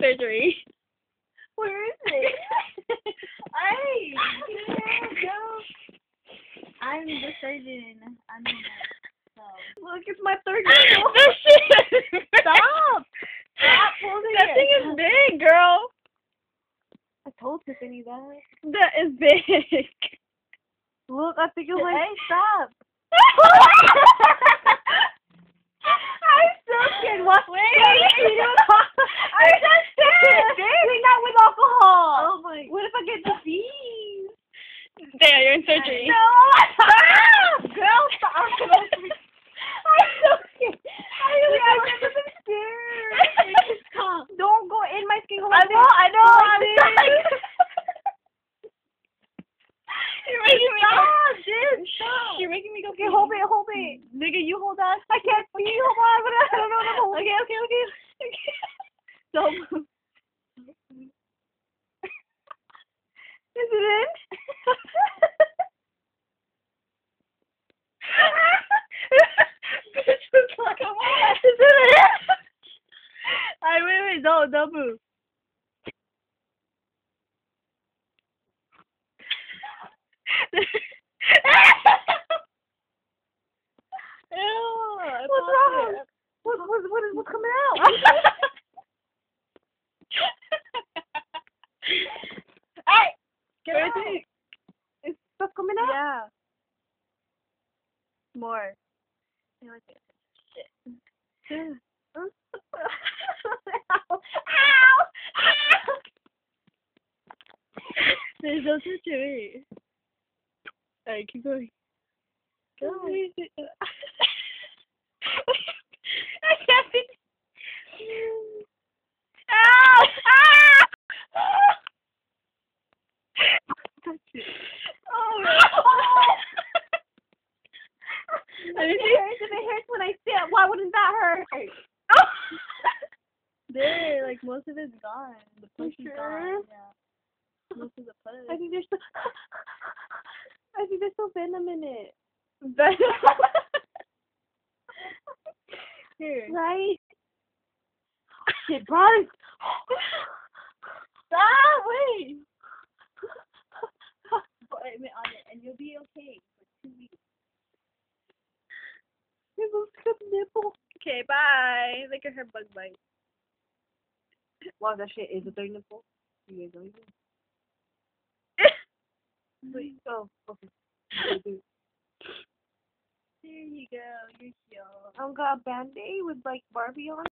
surgery. Where is it? Hey, go. I'm the surgeon. I'm the so. Look, it's my third year. Stop. Stop holding That it. thing is big, girl. I told Tiffany that. That is big. Look, I think it was like. Hey, stop. I'm so scared. What? Wait. Wait. I'm so scared. Drink that with alcohol. Oh my. What if I get disease? There, you're in surgery. No. Girl, stop. I'm so scared. I really, I've scared. Don't go in my skin. I know. I know, I'm sorry. You're making me go. Dude. Stop. You're making me go. Okay, hold it, hold it. Nigga, you hold on. I can't see. Hold on, I'm gonna, I don't know what I'm holding. Okay, okay, okay. Don't move. Is it in? Bitch was like, come on. Is it in? Alright, wait, wait, don't, don't move. Ew, What's wrong? What, what, what is, what's coming out? Hey! Get out. Is stuff coming out? Yeah. More. Ow! There's no surgery. Alright, keep going. Go. I can't be. Ow! Ah! Touch it. Oh, If it hurts, if it hurts when I sit, why wouldn't that hurt? There, like most of it's gone. The push is sure? gone. Yeah. Most of the push. I think there's still, I think there's still venom in it. Here. Right? Shit, Bronx. Stop! Ah, wait. Ointment on it, and you'll be okay for two weeks. It looks like a nipple. Okay, bye. Look at her bug bite. Wow, that shit is a third nipple. You guys don't even. Wait. Oh, okay. There you go. You're cute. I got a band-aid with like Barbie on.